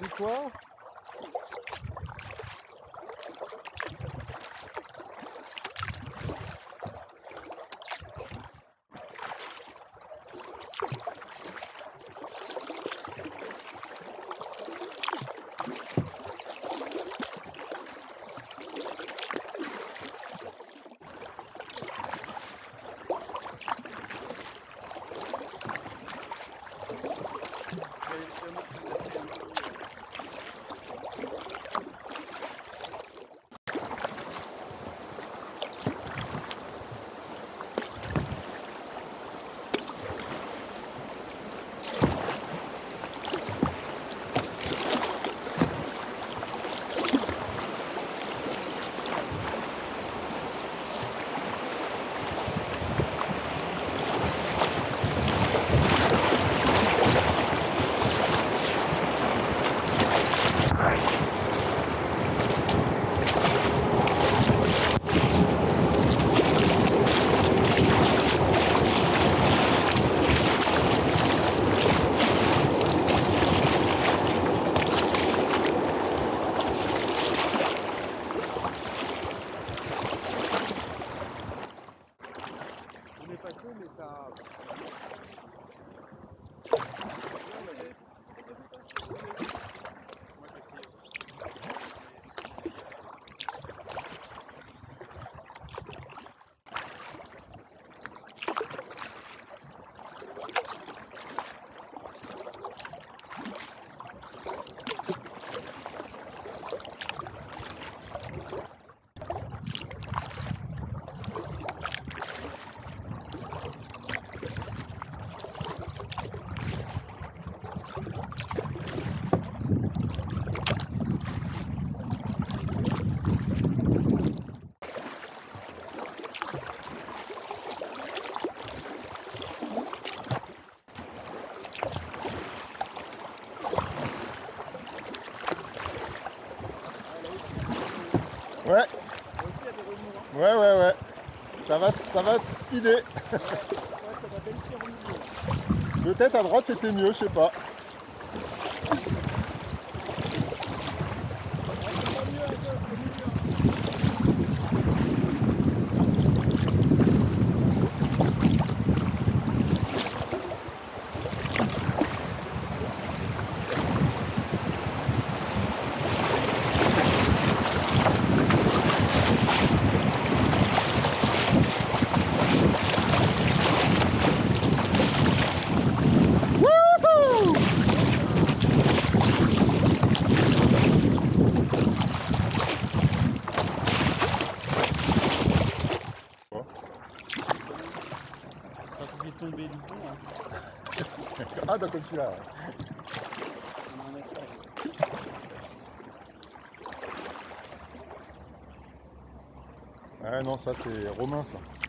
dit quoi Ça va, speeder. Peut-être à droite c'était mieux, je sais pas. Il est tombé du pont, hein, Ah bah comme celui-là. Ouais non ça c'est Romain ça.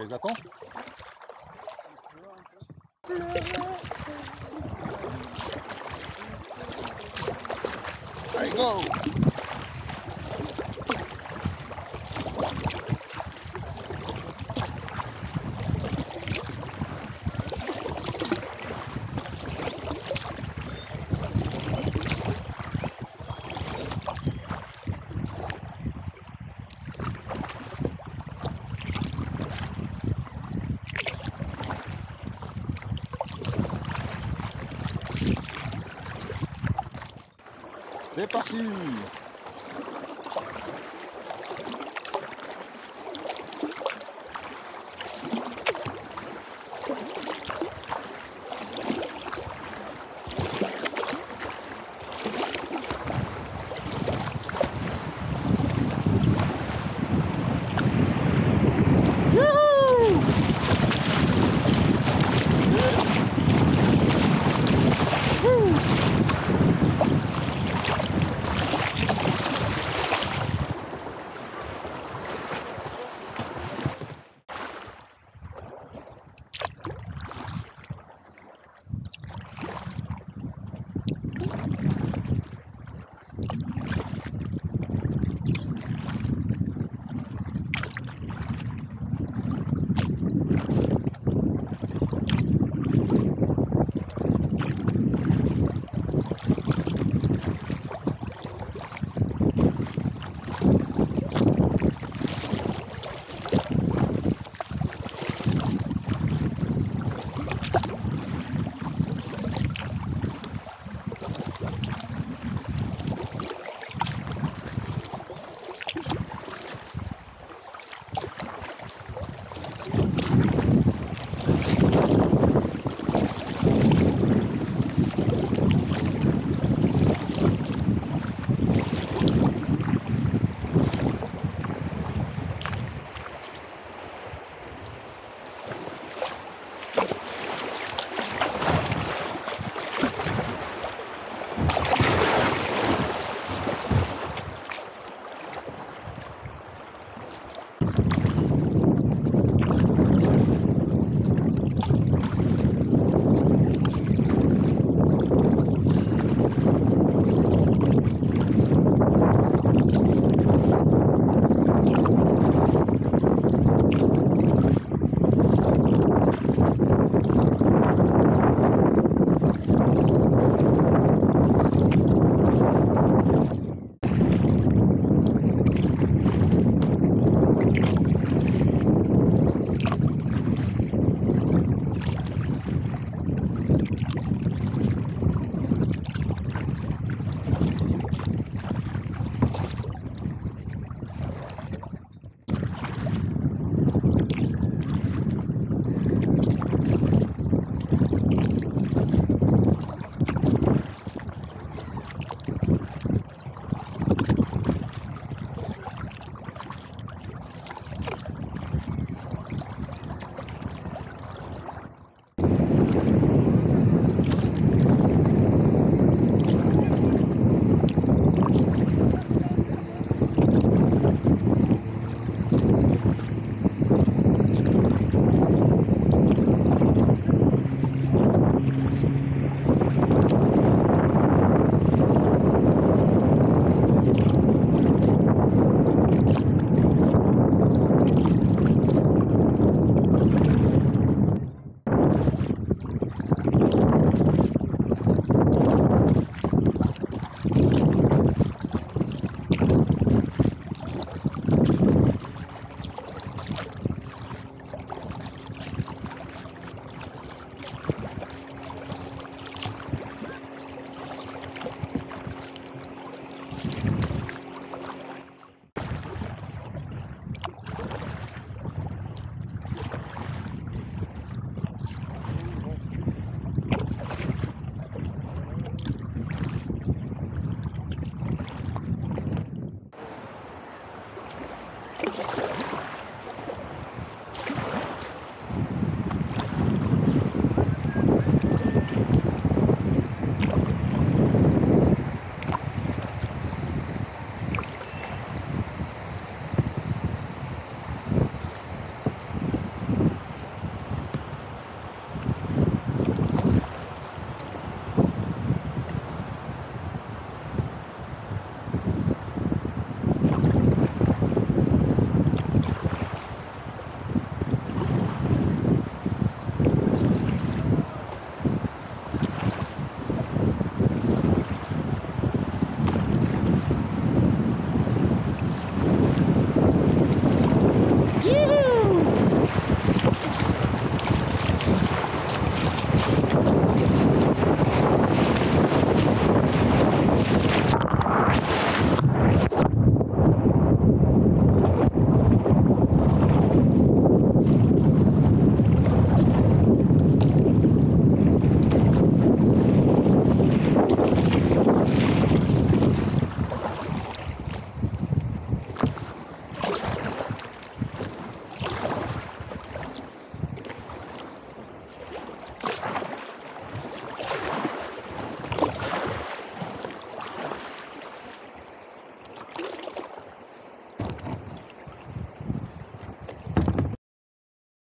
Elle les attend go parti